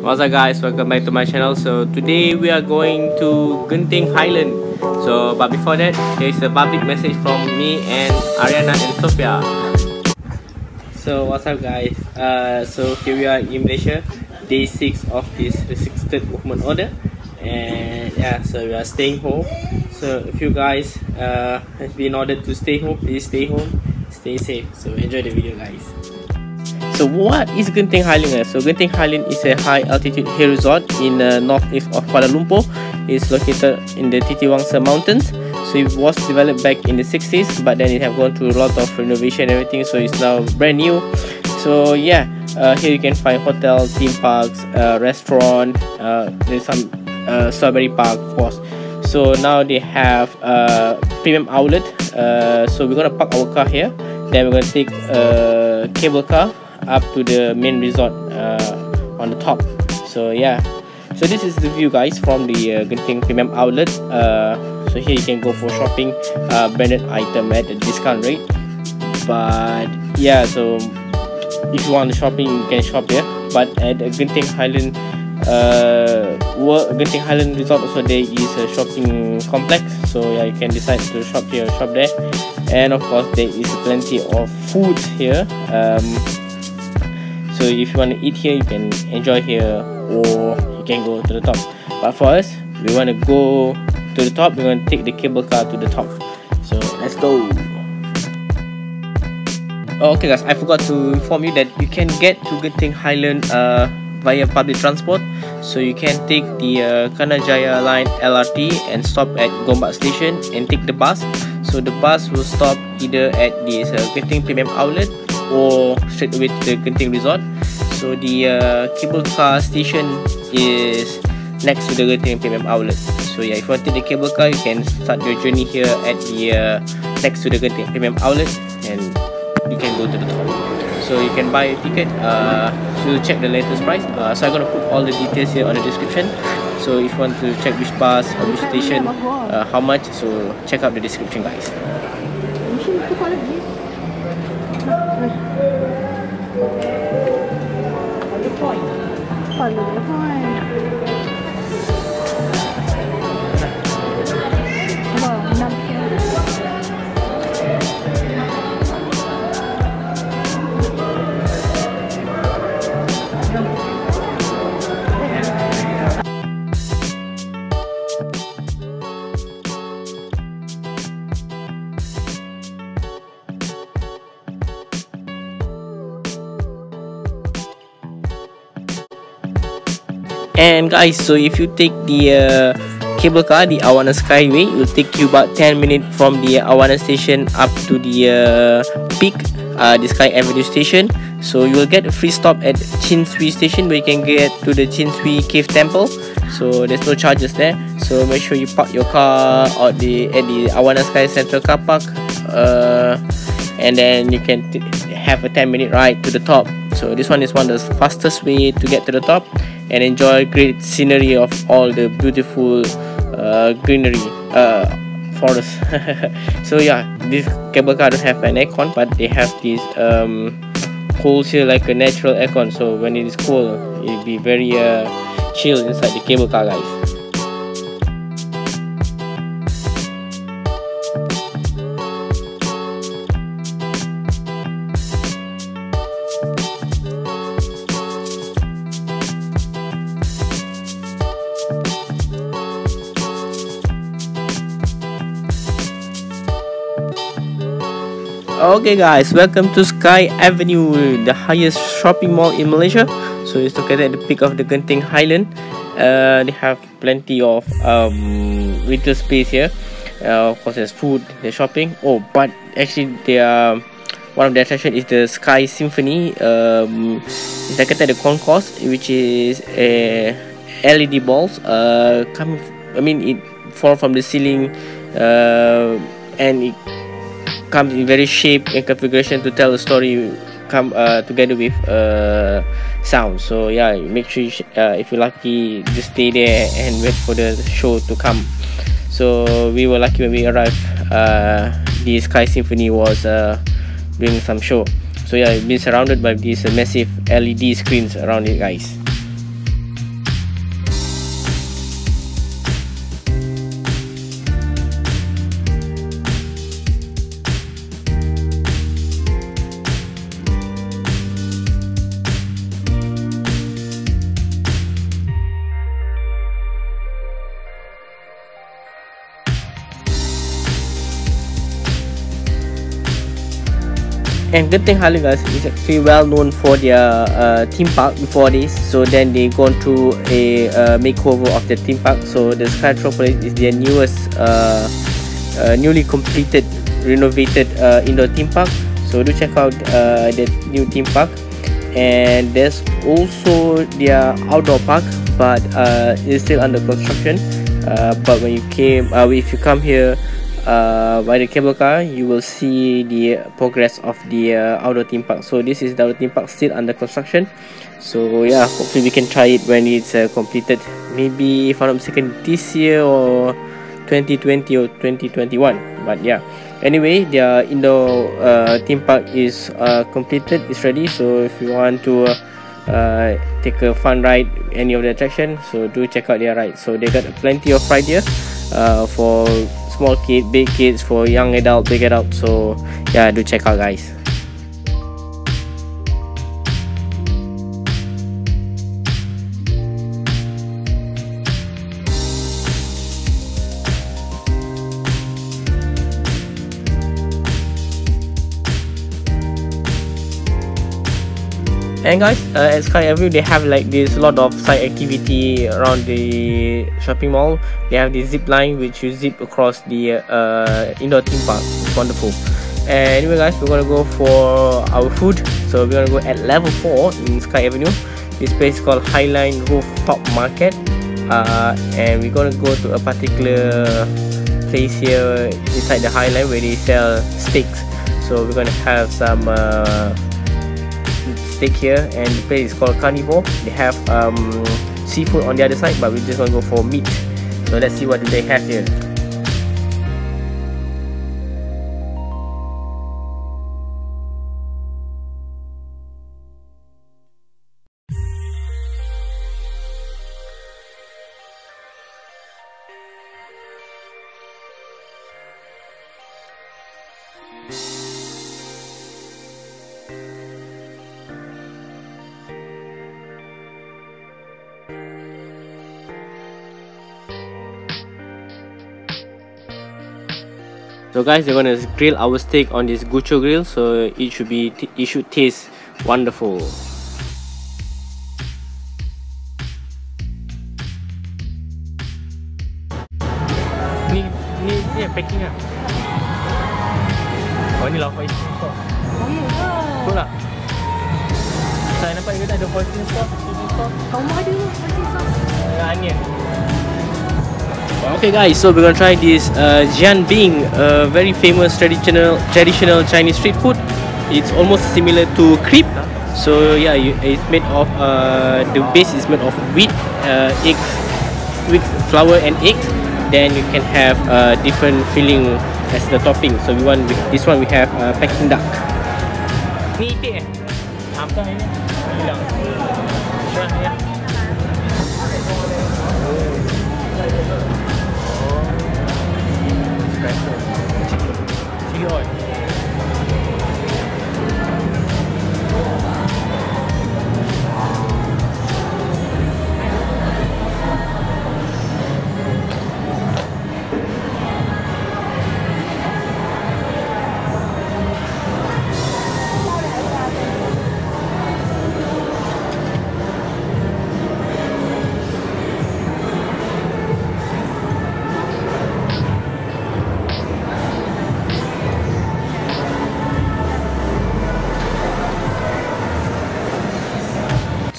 What's up guys, welcome back to my channel. So today we are going to Genting Highland. So but before that, there is a public message from me and Ariana and Sophia. So what's up guys, uh, so here we are in Malaysia, day 6 of this restricted movement order. And yeah, so we are staying home. So if you guys uh, have been ordered to stay home, please stay home, stay safe. So enjoy the video guys. So what is Genting Highland? So Genting Highland is a high altitude hill resort in the northeast of Kuala Lumpur. It's located in the Titiwangsa Mountains. So it was developed back in the 60s, but then it have gone through a lot of renovation and everything. So it's now brand new. So yeah, uh, here you can find hotels, theme parks, uh, restaurant. Uh, there's some uh, strawberry park, of course. So now they have a premium outlet. Uh, so we're gonna park our car here. Then we're gonna take a cable car up to the main resort uh, on the top. So yeah. So this is the view guys from the uh, Genting Premium outlet. Uh, so here you can go for shopping uh, branded item at a discount rate. But yeah so if you want shopping you can shop here. But at the Genting Highland uh, Genting Highland Resort also there is a shopping complex. So yeah you can decide to shop here or shop there. And of course there is plenty of food here. Um, so if you want to eat here you can enjoy here or you can go to the top. But for us we want to go to the top we're going to take the cable car to the top. So let's go. Okay guys i forgot to inform you that you can get to genting highland uh, via public transport. So you can take the uh, Kelana Jaya line LRT and stop at Gombak station and take the bus. So the bus will stop either at this uh, Genting Premium outlet or straight away to the Genting Resort. So the uh, cable car station is next to the Genting Premium outlet. So yeah, if you want to take the cable car, you can start your journey here at the uh, next to the Genting Premium outlet, and you can go to the top. So you can buy a ticket. Uh, so check the latest price. Uh, so I'm gonna put all the details here on the description. So if you want to check which bus or which station, uh, how much, so check out the description, guys. 很嚟嘅，真。And guys so if you take the uh, cable car the Awana Skyway it will take you about 10 minutes from the Awana station up to the uh, peak uh, the Sky Avenue station. So you will get a free stop at Chin Swee station where you can get to the Chin Swee Cave Temple. So there's no charges there. So make sure you park your car at the at the Awana Sky Central car park uh, and then you can have a 10 minute ride to the top. So this one is one of the fastest way to get to the top and enjoy great scenery of all the beautiful uh, greenery uh, forest. So yeah this cable car don't have an aircon but they have this um, cold here like a natural aircon. So when it is cool it'll be very uh, chill inside the cable car guys Okay guys, welcome to Sky Avenue, the highest shopping mall in Malaysia. So it's located at the peak of the Genting Highland. Uh, they have plenty of um, retail space here. Uh, of course, there's food, there's shopping. Oh, but actually, they are one of the attraction is the Sky Symphony. Um, it's located at the concourse, which is a LED balls. Uh, coming, I mean, it fall from the ceiling, uh, and it comes in various shape and configuration to tell a story come uh, together with uh, sound. So yeah make sure you uh, if you're lucky just stay there and wait for the show to come. So we were lucky when we arrived uh, the sky symphony was uh, doing some show. So yeah it's been surrounded by these uh, massive led screens around it guys and Highland guys is actually well known for their uh, theme park before this. So then they gone through a uh, makeover of the theme park. So the Skytropolis is their newest uh, uh, newly completed renovated uh, indoor theme park. So do check out uh, the new theme park. And there's also their outdoor park but it's still under construction. But when you came if you come here uh, by the cable car you will see the progress of the uh, outdoor theme park. So this is the outdoor theme park still under construction. So yeah hopefully we can try it when it's uh, completed. Maybe if i'm not mistaken this year or 2020 or 2021 but yeah. Anyway the indoor uh, theme park is uh, completed it's ready. So if you want to uh, take a fun ride any of the attraction so do check out their ride. So they got plenty of ride here uh, for small kid big kids for young adult big adult. So yeah do check out guys and guys uh, at Sky Avenue they have like this lot of side activity around the shopping mall. They have the zip line which you zip across the uh, indoor theme park. It's wonderful. And anyway guys we're gonna go for our food. So we're gonna go at level 4 in Sky Avenue. This place is called Highline Rooftop Market. Uh, and we're gonna go to a particular place here inside the Highline where they sell steaks. So we're gonna have some uh, steak here and the place is called Carnivore. They have um, seafood on the other side but we're just gonna go for meat. So let's see what do they have here. So guys they're gonna grill our steak on this Gaucho grill so it should be it should taste wonderful. Ni ni ni packing ah oh ni lah fighting sauce betul tak? Saya nampak dia ada fighting sauce chili sauce. Kamu ada fighting sauce? dengan onion Okay guys, so we're gonna try this uh, Jian Bing, a very famous traditional traditional Chinese street food. It's almost similar to crepe. So yeah, you, it's made of uh, the base is made of wheat, uh, eggs, wheat flour and eggs. Then you can have uh, different filling as the topping. So we want this one we have uh, Peking duck.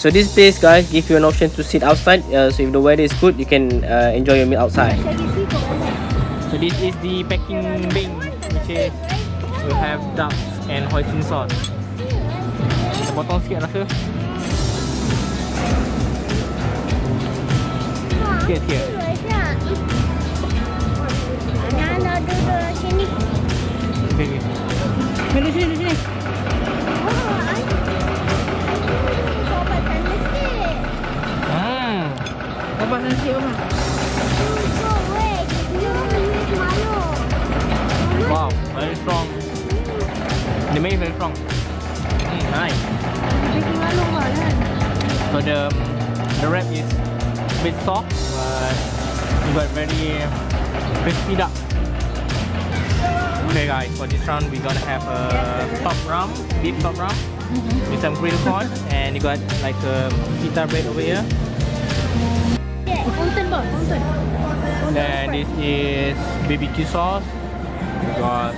So this place guys give you an option to sit outside uh, so if the weather is good you can uh, enjoy your meal outside. So this is the packing bing which is we have ducks and hoisin sauce. Kita potong sikit rasa. Sikit So the the wrap is a bit soft, but you got very crispy duck. Okay guys, for this round we're gonna have a top rump, beef top rump with some grilled corn and you got like a pita bread over here. Then this is BBQ sauce. We got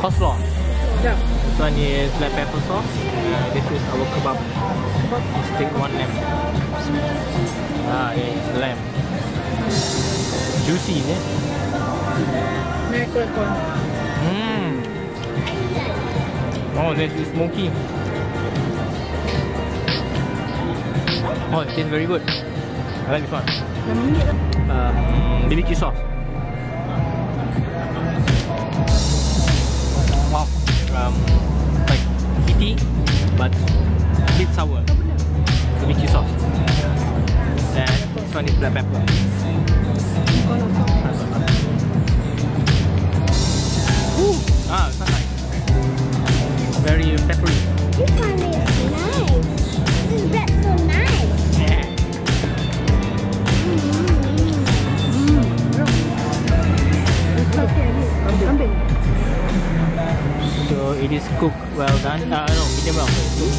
coleslaw. This one is black pepper sauce. Uh, this is our kebab. Let's take one lamb. Ah, yeah, it's lamb. Juicy, is it? Mmm. Oh, this is smoky. Oh, it tastes very good. I like this one. Um, BBQ sauce. Wow. Um, like heaty, but a bit sour. BBQ sauce. And this one is black pepper. Ooh. Ah, it's not nice. Very peppery. Well done. Uh, no, medium well.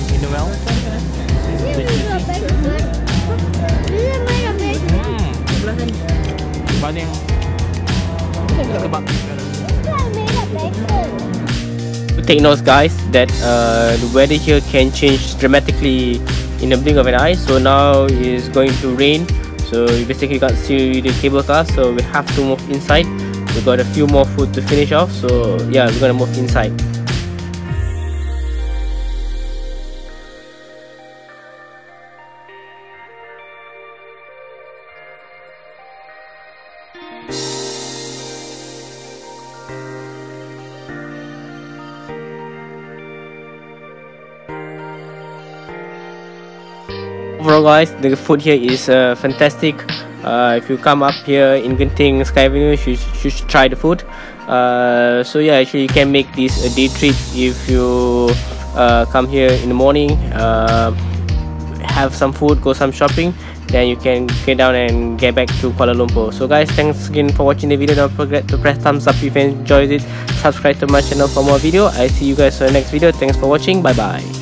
Medium well. Hmm. Paling kebab. Take note guys that uh, the weather here can change dramatically in the blink of an eye. So now it's going to rain. So we basically can't see the cable car. So we have to move inside. We got a few more food to finish off. So yeah, we're gonna move inside. Overall guys the food here is uh, fantastic. Uh, if you come up here in Genting Sky Avenue you should, try the food. Uh, so yeah actually you can make this a day trip if you uh, come here in the morning uh, have some food go some shopping then you can get down and get back to Kuala Lumpur. So guys thanks again for watching the video. Don't forget to press thumbs up if you enjoyed it. Subscribe to my channel for more video. I see you guys in the next video. Thanks for watching. Bye bye